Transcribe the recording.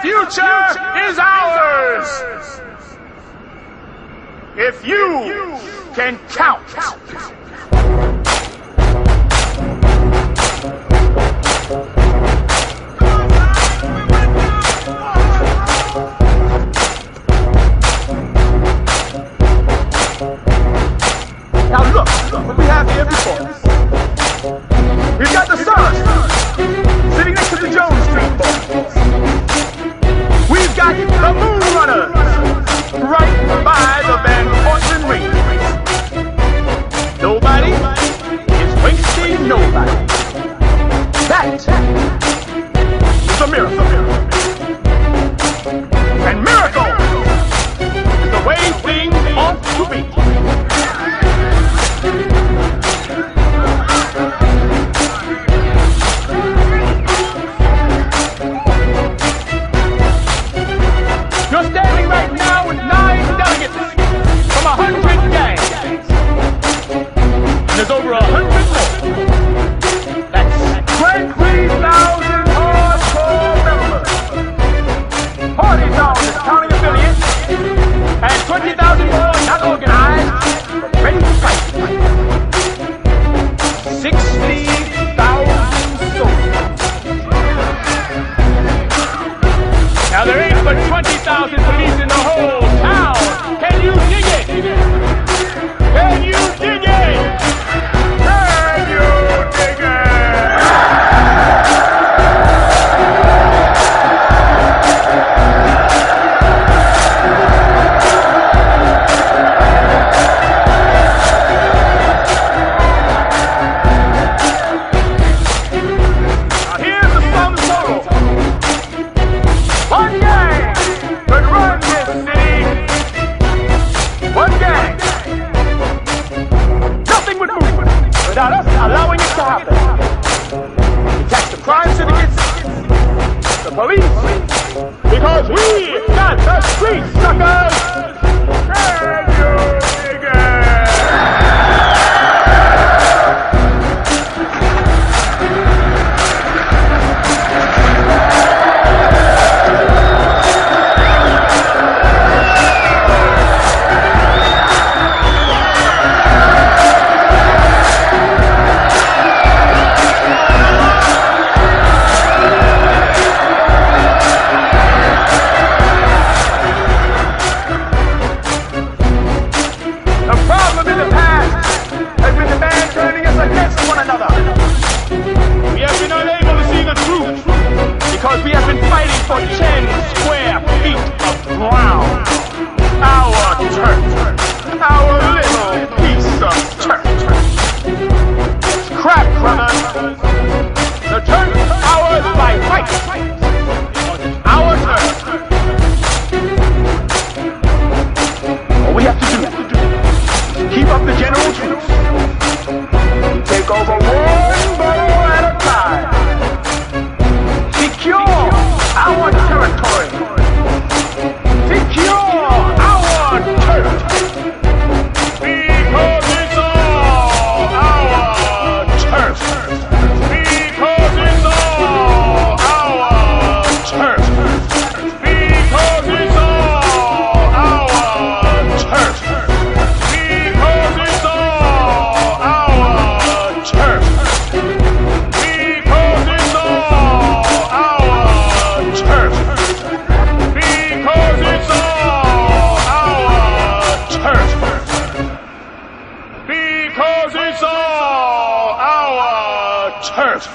future is ours. If you can count. Now look, what we have here before. is wasting nobody. That is a miracle. over 20,000 police in police, because we got the square feet of ground. Our turf. our little piece of turf. It's crap. because it's all our turf.